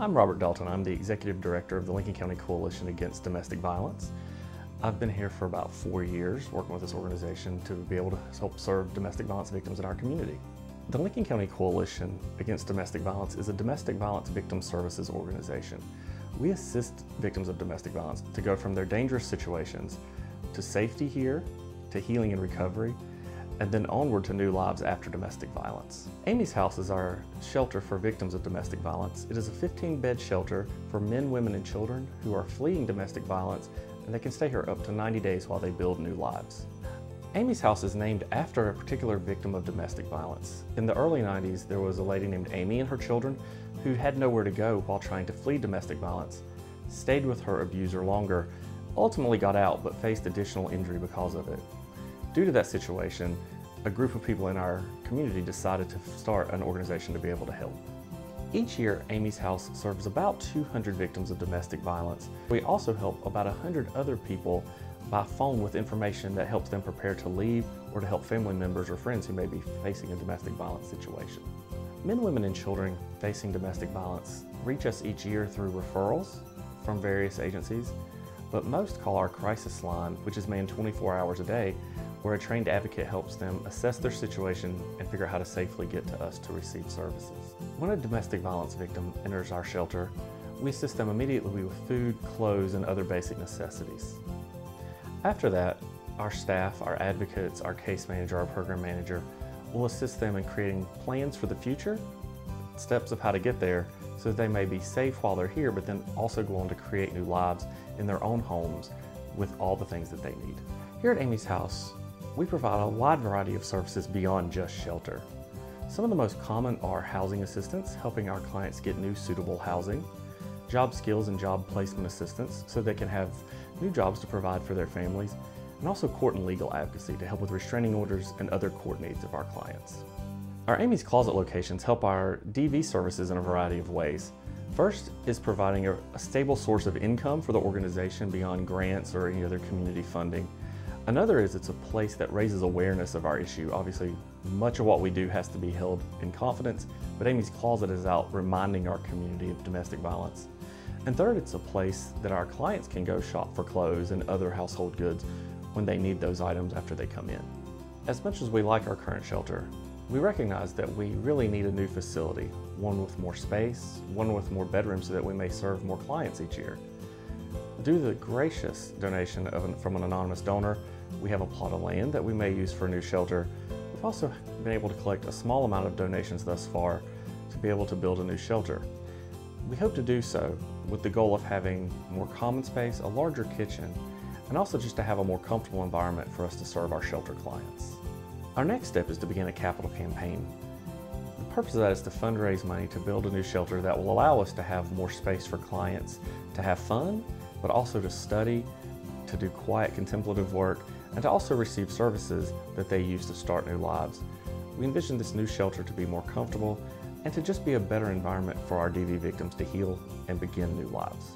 I'm Robert Dalton. I'm the Executive Director of the Lincoln County Coalition Against Domestic Violence. I've been here for about four years working with this organization to be able to help serve domestic violence victims in our community. The Lincoln County Coalition Against Domestic Violence is a domestic violence victim services organization. We assist victims of domestic violence to go from their dangerous situations to safety here, to healing and recovery, and then onward to new lives after domestic violence. Amy's House is our shelter for victims of domestic violence. It is a 15-bed shelter for men, women, and children who are fleeing domestic violence, and they can stay here up to 90 days while they build new lives. Amy's House is named after a particular victim of domestic violence. In the early 90s, there was a lady named Amy and her children who had nowhere to go while trying to flee domestic violence, stayed with her abuser longer, ultimately got out but faced additional injury because of it. Due to that situation, a group of people in our community decided to start an organization to be able to help. Each year, Amy's House serves about 200 victims of domestic violence. We also help about 100 other people by phone with information that helps them prepare to leave or to help family members or friends who may be facing a domestic violence situation. Men, women, and children facing domestic violence reach us each year through referrals from various agencies, but most call our crisis line, which is manned 24 hours a day, where a trained advocate helps them assess their situation and figure out how to safely get to us to receive services. When a domestic violence victim enters our shelter, we assist them immediately with food, clothes, and other basic necessities. After that, our staff, our advocates, our case manager, our program manager will assist them in creating plans for the future, steps of how to get there, so that they may be safe while they're here, but then also go on to create new lives in their own homes with all the things that they need. Here at Amy's House, we provide a wide variety of services beyond just shelter. Some of the most common are housing assistance, helping our clients get new suitable housing, job skills and job placement assistance so they can have new jobs to provide for their families, and also court and legal advocacy to help with restraining orders and other court needs of our clients. Our Amy's Closet locations help our DV services in a variety of ways. First is providing a, stable source of income for the organization beyond grants or any other community funding. Another is it's a place that raises awareness of our issue. Obviously, much of what we do has to be held in confidence, but Amy's Closet is out reminding our community of domestic violence. And third, it's a place that our clients can go shop for clothes and other household goods when they need those items after they come in. As much as we like our current shelter, we recognize that we really need a new facility, one with more space, one with more bedrooms so that we may serve more clients each year. Due to the gracious donation an, from an anonymous donor, we have a plot of land that we may use for a new shelter. We've also been able to collect a small amount of donations thus far to be able to build a new shelter. We hope to do so with the goal of having more common space, a larger kitchen, and also just to have a more comfortable environment for us to serve our shelter clients. Our next step is to begin a capital campaign. The purpose of that is to fundraise money to build a new shelter that will allow us to have more space for clients to have fun, but also to study, to do quiet contemplative work, and to also receive services that they use to start new lives. We envision this new shelter to be more comfortable and to just be a better environment for our DV victims to heal and begin new lives.